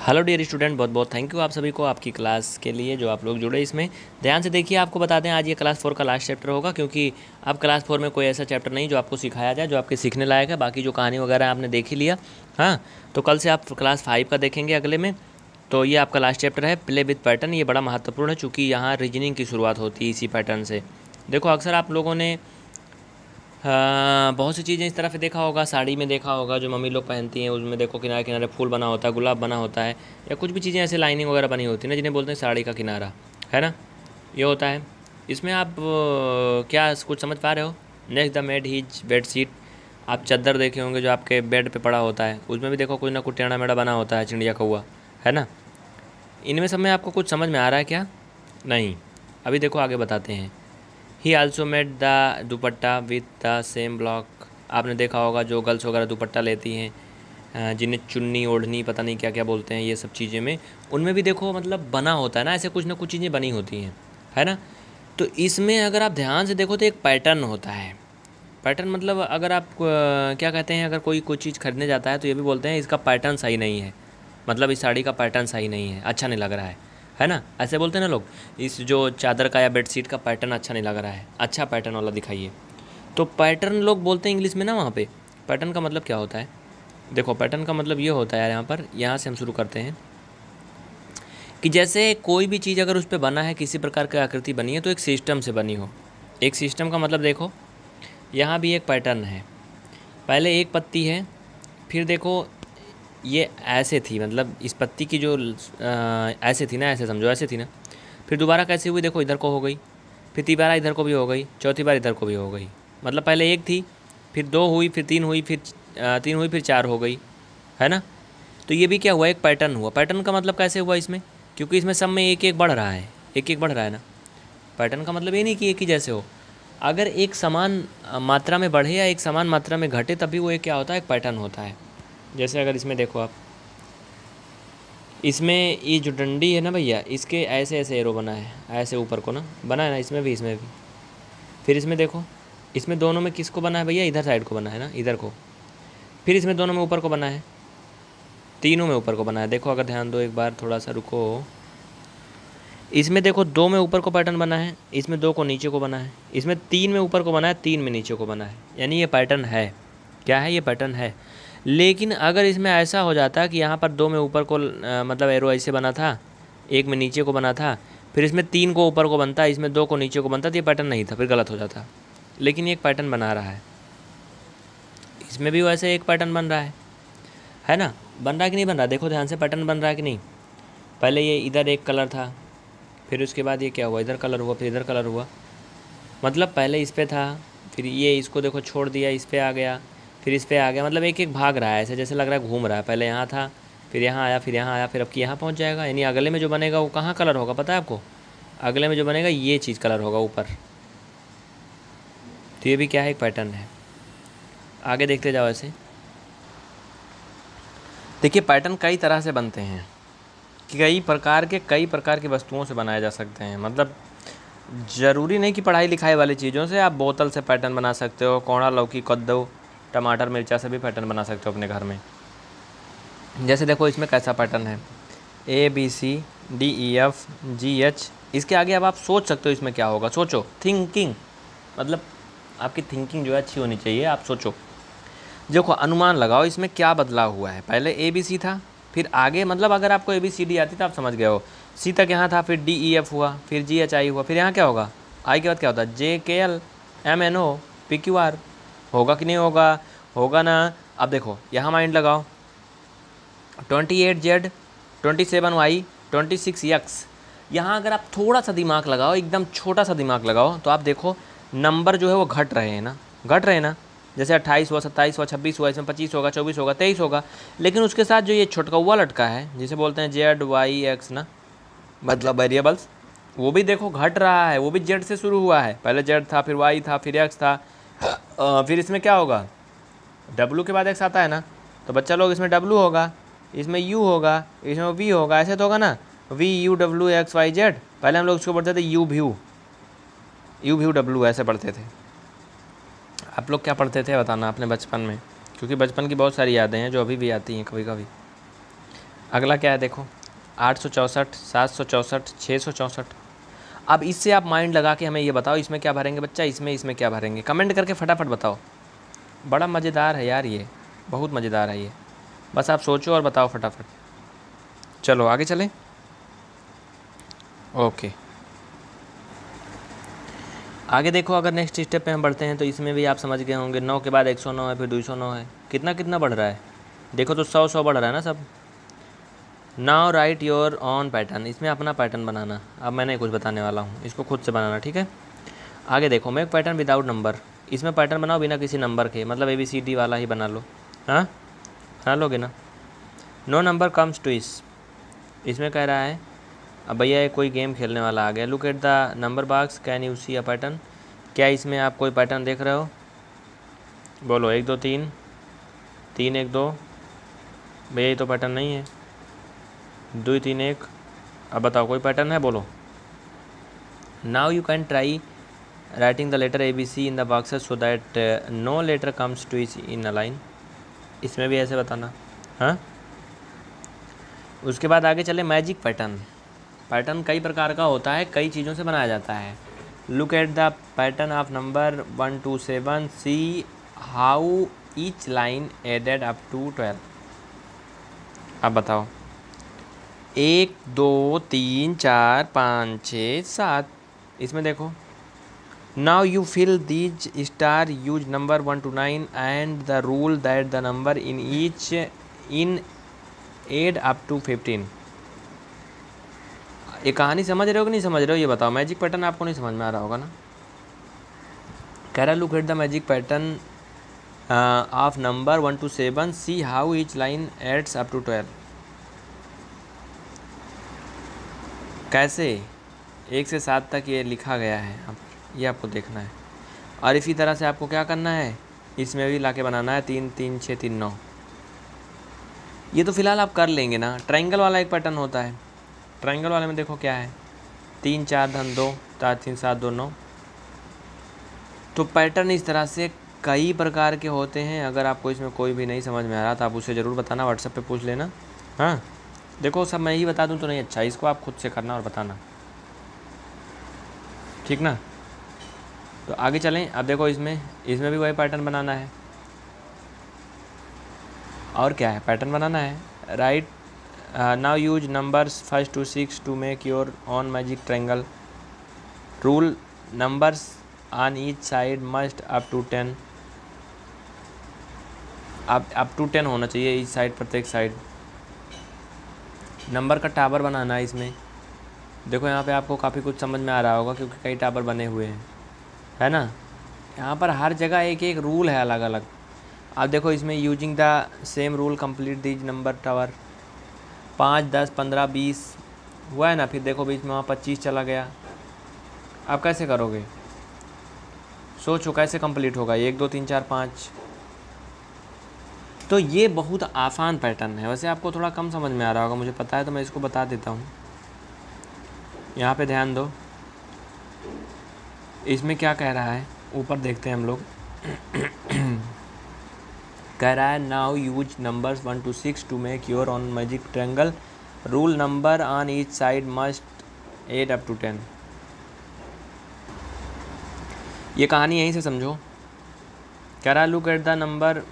Hello dear student बहुत बहुत thank you आप सभी को आपकी क्लास के लिए जो आप लोग जुड़े इसमें। ध्यान से देखिए, आपको बता दें, आज ये क्लास फोर का लास्ट चैप्टर होगा, क्योंकि अब क्लास फोर में कोई ऐसा चैप्टर नहीं जो आपको सिखाया जाए, जो आपके सीखने लायक है। बाकी जो कहानी वगैरह आपने देख ही लिया हाँ तो कल से आप क्लास फाइव का देखेंगे अगले में। तो ये आपका लास्ट चैप्टर है प्ले विथ पैटर्न ये बड़ा महत्वपूर्ण है, चूँकि यहाँ रीजनिंग की शुरुआत होती है इसी पैटर्न से। देखो, अक्सर आप लोगों ने बहुत सी चीज़ें इस तरह से देखा होगा, साड़ी में देखा होगा, जो मम्मी लोग पहनती हैं, उसमें देखो किनारे किनारे फूल बना होता है, गुलाब बना होता है, या कुछ भी चीज़ें ऐसे लाइनिंग वगैरह बनी होती है ना, जिन्हें बोलते हैं साड़ी का किनारा, है ना? ये होता है। इसमें आप क्या कुछ समझ पा रहे हो? Next the made his bed sheet आप चादर देखे होंगे जो आपके बेड पे पड़ा होता है, उसमें भी देखो कुछ ना कुछ टेढ़ा मेढ़ा बना होता है, चिड़िया कौआ है ना? इनमें सब में आपको कुछ समझ में आ रहा है क्या? नहीं। अभी देखो आगे बताते हैं। He also made the dupatta with the same block आपने देखा होगा जो गर्ल्स वगैरह दुपट्टा लेती हैं जिन्हें चुन्नी, ओढ़नी, पता नहीं क्या क्या बोलते हैं, ये सब चीज़ें में, उनमें भी देखो मतलब बना होता है ना, ऐसे कुछ ना कुछ चीज़ें बनी होती हैं, है ना? तो इसमें अगर आप ध्यान से देखो तो एक पैटर्न होता है। पैटर्न मतलब अगर आप क्या कहते हैं, अगर कोई कोई चीज़ खरीदने जाता है तो ये भी बोलते हैं, इसका पैटर्न सही नहीं है। मतलब इस साड़ी का पैटर्न सही नहीं है। अच्छा नहीं लग रहा है। है ना? ऐसे बोलते हैं ना लोग, इस जो चादर का या बेडशीट का पैटर्न अच्छा नहीं लग रहा है अच्छा पैटर्न वाला दिखाइए। तो पैटर्न लोग बोलते हैं इंग्लिश में ना वहाँ पे पैटर्न का मतलब क्या होता है? देखो पैटर्न का मतलब ये होता है यार यहाँ पर, यहाँ से हम शुरू करते हैं, कि जैसे कोई भी चीज़ अगर उस पर बना है, किसी प्रकार की आकृति बनी है तो एक सिस्टम से बनी हो। एक सिस्टम का मतलब देखो, यहाँ भी एक पैटर्न है। पहले एक पत्ती है, फिर देखो ये ऐसे थी मतलब इस पत्ती की जो ऐसे थी ना, ऐसे समझो, ऐसे थी ना। फिर दोबारा कैसे हुई, देखो, इधर को हो गई। फिर तीबारा इधर को भी हो गई, चौथी बार इधर को भी हो गई। मतलब पहले एक थी, फिर दो हुई, फिर तीन हुई, फिर तीन हुई, फिर चार हो गई, है ना? तो ये भी क्या हुआ, एक पैटर्न हुआ। पैटर्न का मतलब कैसे हुआ इसमें? क्योंकि इसमें सब में एक एक बढ़ रहा है एक एक बढ़ रहा है ना। पैटर्न का मतलब ये नहीं कि एक ही जैसे हो। अगर एक समान मात्रा में बढ़े या एक समान मात्रा में घटे, तभी वो एक क्या होता है, एक पैटर्न होता है। जैसे अगर इसमें देखो आप, इसमें ये जो डंडी है ना भैया, इसके ऐसे ऐसे एरो बना है, ऐसे ऊपर को ना, बना है ना, इसमें भी इसमें भी। फिर इसमें देखो, इसमें दोनों में किसको बना है भैया? इधर साइड को बना है ना, इधर को। फिर इसमें दोनों में ऊपर को बना है, तीनों में ऊपर को बना है। देखो, अगर ध्यान दो एक बार, थोड़ा सा रुको। इसमें देखो, दो में ऊपर को पैटर्न बना है, इसमें दो को नीचे को बना है, इसमें तीन में ऊपर को बना है, तीन में नीचे को बना है। यानी ये पैटर्न है। क्या है? ये पैटर्न है। लेकिन अगर इसमें ऐसा हो जाता कि यहाँ पर दो में ऊपर को आ, मतलब एरो ऐसे बना था एक में नीचे को बना था फिर इसमें तीन को ऊपर को बनता इसमें दो को नीचे को बनता तो ये पैटर्न नहीं था फिर गलत हो जाता। लेकिन ये एक पैटर्न बना रहा है। इसमें भी वैसे एक पैटर्न बन रहा है। है ना? बन रहा कि नहीं बन रहा? देखो ध्यान से पैटर्न बन रहा है कि नहीं? पहले ये इधर एक कलर था फिर उसके बाद ये क्या हुआ? इधर कलर हुआ फिर इधर कलर हुआ। मतलब पहले इस पर था फिर ये इसको देखो छोड़ दिया इस पर आ गया। फिर इस पर आ गया। मतलब एक एक भाग रहा है, ऐसे जैसे लग रहा है घूम रहा है। पहले यहाँ था, फिर यहाँ आया, फिर यहाँ आया, फिर अब कि यहाँ पहुँच जाएगा। यानी अगले में जो बनेगा वो कहाँ कलर होगा, पता है आपको? अगले में जो बनेगा ये चीज़ कलर होगा ऊपर। तो ये भी क्या है, एक पैटर्न है। आगे देखते जाओ ऐसे। देखिए पैटर्न कई तरह से बनते हैं। कई प्रकार के, कई प्रकार की वस्तुओं से बनाए जा सकते हैं। मतलब ज़रूरी नहीं कि पढ़ाई लिखाई वाली चीज़ों से आप बोतल से पैटर्न बना सकते हो कोड़ा लौकी, कद्दू टमाटर, मिर्चा से भी पैटर्न बना सकते हो अपने घर में। जैसे देखो, इसमें कैसा पैटर्न है? A B C D E F G H इसके आगे अब आप सोच सकते हो इसमें क्या होगा। सोचो थिंकिंग मतलब आपकी थिंकिंग जो है अच्छी होनी चाहिए, आप सोचो। देखो, अनुमान लगाओ, इसमें क्या बदलाव हुआ है? पहले ए बी सी था, फिर आगे मतलब अगर आपको ए बी सी डी आती तो आप समझ गए हो। सी तक यहाँ था, फिर डी ई एफ़ हुआ, फिर जी एच आई हुआ, फिर यहाँ क्या होगा? आई के बाद क्या होता? है J K L M N O P Q R होगा कि नहीं होगा? होगा ना? अब देखो, यहाँ माइंड लगाओ। Twenty eight Z twenty seven Y twenty six X यहाँ अगर आप थोड़ा सा दिमाग लगाओ, एकदम छोटा सा दिमाग लगाओ तो आप देखो नंबर जो है वो घट रहे हैं ना? घट रहे हैं ना? जैसे अट्ठाईस हुआ, सत्ताईस हुआ, छब्बीस हुआ, इसमें पच्चीस होगा, चौबीस होगा, तेईस होगा। लेकिन उसके साथ जो ये छोटकौवा लटका है, जिसे बोलते हैं जेड वाई एक्स ना? मतलब वेरिएबल्स वो भी देखो घट रहा है, वो भी जेड से शुरू हुआ है। पहले जेड था, फिर वाई था, फिर एक्स था। फिर इसमें क्या होगा? डब्लू के बाद एक्स आता है ना? तो बच्चा लोग, इसमें डब्लू होगा, इसमें यू होगा, इसमें वी होगा, ऐसे तो होगा ना? V U W X Y Z पहले हम लोग उसको पढ़ते थे U V U V W ऐसे पढ़ते थे। आप लोग क्या पढ़ते थे बताना अपने बचपन में? क्योंकि बचपन की बहुत सारी यादें हैं जो अभी भी आती हैं कभी कभी अगला क्या है देखो? आठ सौ चौंसठ, सात सौ चौंसठ छः सौ चौंसठ। अब इससे आप माइंड लगा के हमें ये बताओ, इसमें क्या भरेंगे बच्चा, इसमें इसमें क्या भरेंगे? कमेंट करके फटाफट बताओ। बड़ा मज़ेदार है यार ये, बहुत मज़ेदार है ये। बस आप सोचो और बताओ फटाफट। चलो, आगे चलें? ओके आगे देखो, अगर नेक्स्ट स्टेप पे हम बढ़ते हैं तो इसमें भी आप समझ गए होंगे। नौ के बाद एक सौ नौ है, फिर दो सौ नौ है। कितना कितना बढ़ रहा है? देखो तो सौ सौ बढ़ रहा है ना सब। Now write your own pattern इसमें अपना पैटर्न बनाना। अब मैंने कुछ बताने वाला हूँ। इसको खुद से बनाना, ठीक है? आगे देखो मैं एक पैटर्न विदाउट नंबर इसमें पैटर्न बनाओ बिना किसी नंबर के। मतलब ए बी सी डी वाला ही बना लो। हाँ? बना लोगे ना? नो नंबर कम्स टू इस इसमें कह रहा है, अब भैया कोई गेम खेलने वाला आ गया। Look at the number box can you see a pattern क्या इसमें आप कोई पैटर्न देख रहे हो? बोलो, एक, दो, तीन। तीन, एक, दो। भैया, ये तो पैटर्न नहीं है। दो तीन एक। अब बताओ, कोई पैटर्न है? बोलो। Now you can try writing the letter A B C in the boxes so that no letter comes twice in a line इसमें भी ऐसे बताना। हाँ? उसके बाद आगे चले मैजिक पैटर्न पैटर्न कई प्रकार का होता है, कई चीज़ों से बनाया जाता है। Look at the pattern of number one two seven see how each line added up to twelve अब बताओ। एक, दो, तीन, चार, पाँच, छः, सात। इसमें देखो। Now you fill these star use number one two nine and the rule that the number in each in add up to fifteen ये कहानी समझ रहे हो कि नहीं समझ रहे हो? ये बताओ। मैजिक पैटर्न आपको नहीं समझ में आ रहा होगा ना? कह रहा look at the magic pattern of number one two seven see how each line adds up to twelve कैसे एक से सात तक ये लिखा गया है? अब ये आपको देखना है। और इसी तरह से आपको क्या करना है? इसमें भी ला के बनाना है तीन तीन छः तीन, नौ। ये तो फ़िलहाल आप कर लेंगे ना। ट्रायंगल वाला एक पैटर्न होता है। ट्रायंगल वाले में देखो क्या है। तीन, चार, धन, दो, चार, तीन, सात, दो, नौ। तो पैटर्न इस तरह से कई प्रकार के होते हैं। अगर आपको इसमें कोई भी नहीं समझ में आ रहा तो आप उसे ज़रूर बताना। व्हाट्सएप पे पूछ लेना। हाँ? देखो, सब मैं ही बता दूँ तो नहीं अच्छा इसको आप खुद से करना और बताना। ठीक ना? तो आगे चलें। अब देखो, इसमें इसमें भी वही पैटर्न बनाना है। और क्या है? पैटर्न बनाना है। Right now use numbers first two six to make your own magic triangle rule numbers on each side must up to ten up to ten होना चाहिए ईच साइड प्रत्येक साइड नंबर का टावर बनाना है इसमें। देखो, यहाँ पे आपको काफ़ी कुछ समझ में आ रहा होगा क्योंकि कई टावर बने हुए हैं। है ना? यहाँ पर हर जगह एक एक रूल है अलग अलग आप देखो, इसमें using the same rule complete these number tower पाँच, दस, पंद्रह, बीस, हुआ है ना? फिर देखो, बीच में वहाँ पच्चीस चला गया। आप कैसे करोगे? सोचो, कैसे कंप्लीट होगा? एक, दो, तीन, चार, पाँच। तो ये बहुत आसान पैटर्न है। वैसे आपको थोड़ा कम समझ में आ रहा होगा, मुझे पता है तो मैं इसको बता देता हूँ। यहाँ पे ध्यान दो। इसमें क्या कह रहा है? ऊपर देखते हैं हम लोग। कह रहा है now use numbers one two six to make your own magic triangle rule number on each side must add up to ten ये कहानी यहीं से समझो। कह रहा look at the number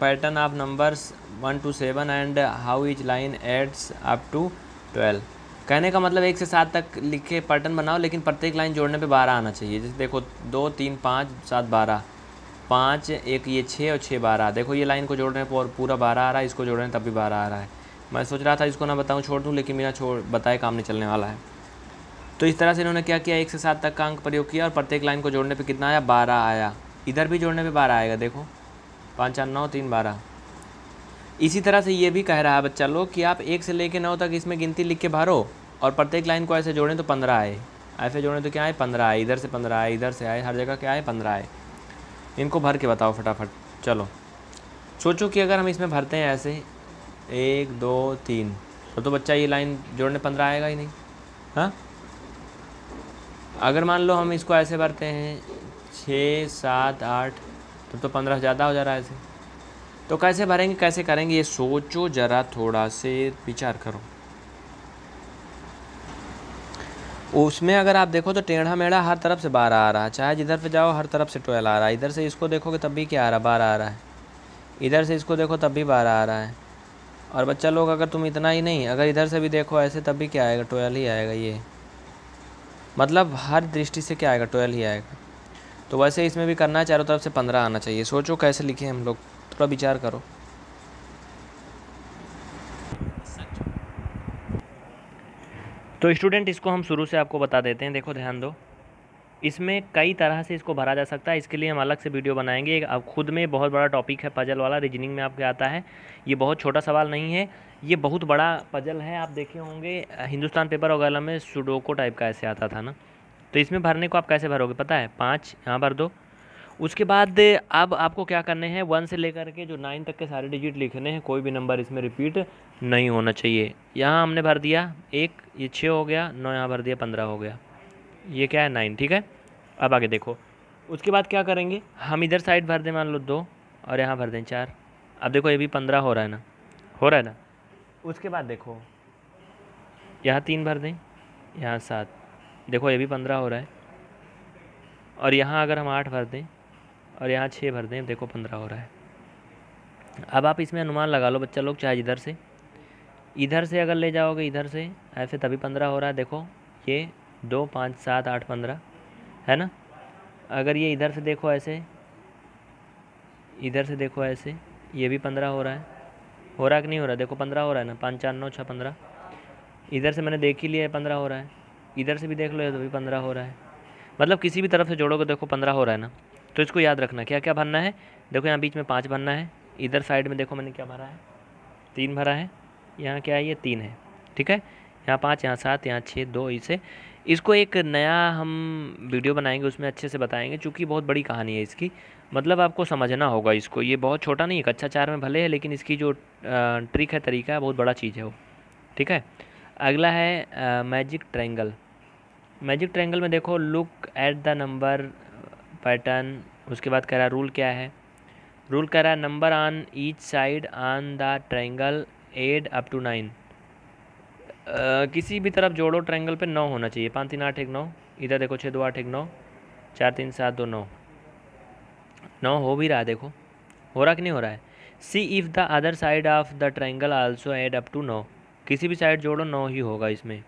pattern of numbers one two seven and how is line adds up to twelve कहने का मतलब एक से सात तक लिखे पैटर्न बनाओ, लेकिन प्रत्येक लाइन जोड़ने पे बारह आना चाहिए। जैसे देखो, दो, तीन, पाँच, सात, बारह। पाँच, एक, ये छः और छः बारह। देखो, ये लाइन को जोड़ने पर पूरा बारह आ रहा है, इसको जोड़ने तब भी बारह आ रहा है। मैं सोच रहा था इसको ना बताऊँ, छोड़ दूँ, लेकिन मेरा छोड़, बताए काम नहीं चलने वाला है। तो इस तरह से इन्होंने क्या किया? एक से सात तक का अंक प्रयोग किया और प्रत्येक लाइन को जोड़ने पर कितना आया? बारह आया। इधर भी जोड़ने पर बारह आएगा, देखो। पाँच, चार, नौ, तीन, बारह। इसी तरह से ये भी कह रहा है बच्चा लोग कि आप एक से लेके नौ तक इसमें गिनती लिख के भरो और प्रत्येक लाइन को ऐसे जोड़ें तो पंद्रह आए। ऐसे जोड़ें तो क्या आए? पंद्रह आए। इधर से पंद्रह आए, इधर से आए, हर जगह क्या आए? पंद्रह आए। इनको भर के बताओ फटाफट। चलो। सोचो कि अगर हम इसमें भरते हैं ऐसे, एक, दो, तीन तो तो बच्चा ये लाइन जोड़ने पंद्रह आएगा ही नहीं। हाँ? अगर मान लो हम इसको ऐसे भरते हैं छः, सात, आठ, तब तो पंद्रह ज़्यादा हो जा रहा है ऐसे। तो कैसे भरेंगे, कैसे करेंगे, ये सोचो, ज़रा थोड़ा से विचार करो। उसमें अगर आप देखो तो टेढ़ा मेढ़ा हर तरफ़ से बारह आ रहा है, चाहे जिधर पे जाओ हर तरफ़ से ट्वेल्व आ रहा है। इधर से इसको देखोगे तब भी क्या आ रहा है? बारह आ रहा है। इधर से इसको देखो तब भी बारह आ रहा है। और बच्चा लोग, अगर तुम इतना ही नहीं, अगर इधर से भी देखो ऐसे, तब भी क्या आएगा? ट्वेल्व ही आएगा ये। मतलब हर दृष्टि से क्या आएगा? ट्वेल्व ही आएगा। तो वैसे इसमें भी करना है, चारों तरफ़ से पंद्रह आना चाहिए। सोचो कैसे लिखे हम लोग, थोड़ा विचार करो। तो स्टूडेंट, इसको हम शुरू से आपको बता देते हैं। देखो, ध्यान दो। इसमें कई तरह से इसको भरा जा सकता है। इसके लिए हम अलग से वीडियो बनाएँगे। अब खुद में बहुत बड़ा टॉपिक है पजल वाला। रीजनिंग में आपके आता है। ये बहुत छोटा सवाल नहीं है। ये बहुत बड़ा पजल है। आप देखे होंगे, हिंदुस्तान पेपर वगैरह में सुडोको टाइप का ऐसे आता था ना। तो इसमें भरने को आप कैसे भरोगे? पता है, पाँच, यहाँ भर दो। उसके बाद अब आपको क्या करने हैं? वन से लेकर के जो नाइन तक के सारे डिजिट लिखने हैं, कोई भी नंबर इसमें रिपीट नहीं होना चाहिए। यहाँ हमने भर दिया एक, ये छः हो गया, नौ यहाँ भर दिया, पंद्रह हो गया। ये क्या है? नाइन, ठीक है? अब आगे देखो। उसके बाद क्या करेंगे? हम इधर साइड भर दें, मान लो दो, और यहाँ भर दें चार। अब देखो, ये भी पंद्रह हो रहा है ना? हो रहा है ना? उसके बाद देखो, यहाँ तीन भर दें, यहाँ सात। देखो, ये भी पंद्रह हो रहा है। और यहाँ अगर हम आठ भर दें, और यहाँ छः भर दें, देखो पंद्रह हो रहा है। अब आप इसमें अनुमान लगा लो, बच्चा लोग, चाहे इधर से। इधर से अगर ले जाओगे, इधर से, ऐसे तभी पंद्रह हो रहा है। देखो, ये दो, पाँच, सात, आठ, पंद्रह, है ना? अगर ये इधर से देखो ऐसे, इधर से देखो ऐसे, ये भी पंद्रह हो रहा है। हो रहा कि नहीं हो रहा? देखो, पंद्रह हो रहा है ना? पाँच, चार, नौ छः पंद्रह। इधर से मैंने देख ही लिया है पंद्रह हो रहा है। इधर से भी देख लो ये तो भी पंद्रह हो रहा है। मतलब किसी भी तरफ़ से जोड़ोगे देखो, पंद्रह हो रहा है ना। तो इसको याद रखना क्या क्या भरना है? देखो यहाँ बीच में पाँच भरना है। इधर साइड में देखो मैंने क्या भरा है। तीन भरा है। यहाँ क्या है? ये तीन है। ठीक है? यहाँ पाँच, यहाँ सात, यहाँ छः दो, इसे। इसको एक नया हम वीडियो बनाएँगे, उसमें अच्छे से बताएँगे क्योंकि बहुत बड़ी कहानी है इसकी। मतलब आपको समझना होगा इसको। ये बहुत छोटा नहीं है कच्चा चार में भले है, लेकिन इसकी जो ट्रिक है, तरीका है, बहुत बड़ा चीज़ है वो। ठीक है? अगला है मैजिक ट्रायंगल। मैजिक ट्रायंगल में देखो look at the number pattern उसके बाद कह रहा रूल क्या है? रूल कह रहा number on each side on the triangle add up to nine किसी भी तरफ़ जोड़ो ट्रायंगल पे नौ होना चाहिए। पाँच, तीन, आठ, एक, नौ। इधर देखो, छः, दो, आठ, एक, नौ। चार, तीन, सात, दो, नौ। नौ हो भी रहा है, देखो। हो रहा कि नहीं हो रहा है? See if the other side of the triangle also add up to नौ। किसी भी साइड जोड़ो, नौ ही होगा इसमें।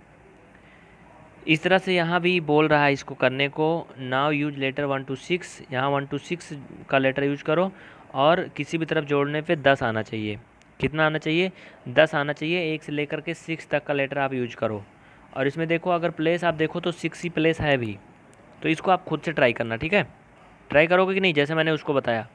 इस तरह से यहाँ भी बोल रहा है इसको करने को। Now use letter one two six यहाँ वन टू सिक्स का लेटर यूज़ करो और किसी भी तरफ़ जोड़ने पे दस आना चाहिए। कितना आना चाहिए? दस आना चाहिए। एक से लेकर के सिक्स तक का लेटर आप यूज़ करो। और इसमें देखो, अगर प्लेस आप देखो तो सिक्स ही प्लेस है भी तो इसको आप खुद से ट्राई करना, ठीक है? ट्राई करोगे कि नहीं? जैसे मैंने उसको बताया।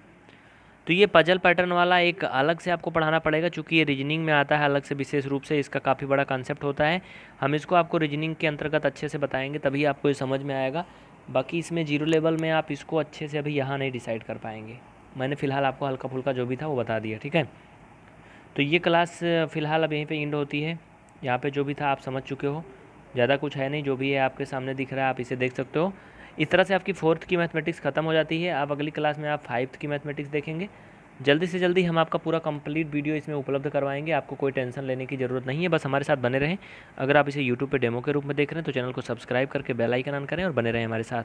तो ये पजल पैटर्न वाला एक अलग से आपको पढ़ाना पड़ेगा क्योंकि ये रीजनिंग में आता है अलग से, विशेष रूप से इसका काफ़ी बड़ा कॉन्सेप्ट होता है। हम इसको आपको रीजनिंग के अंतर्गत अच्छे से बताएँगे, तभी आपको ये समझ में आएगा। बाकी इसमें ज़ीरो लेवल में आप इसको अच्छे से अभी यहाँ नहीं डिसाइड कर पाएँगे। मैंने फ़िलहाल आपको हल्का फुल्का जो भी था वो बता दिया, ठीक है? तो ये क्लास फ़िलहाल अब यहीं पे इंड होती है। यहाँ पे जो भी था आप समझ चुके हो। ज़्यादा कुछ है नहीं, जो भी है आपके सामने दिख रहा है, आप इसे देख सकते हो। इस तरह से आपकी फोर्थ की मैथमेटिक्स ख़त्म हो जाती है। आप अगली क्लास में आप फाइव्थ की मैथमेटिक्स देखेंगे। जल्दी से जल्दी हम आपका पूरा कंप्लीट वीडियो इसमें उपलब्ध करवाएँगे। आपको कोई टेंशन लेने की ज़रूरत नहीं है, बस हमारे साथ बने रहें। अगर आप इसे यूट्यूब पर डेमो के रूप में देख रहे हैं तो चैनल को सब्सक्राइब करके बेल आइकन ऑन करें और बने रहें हमारे साथ।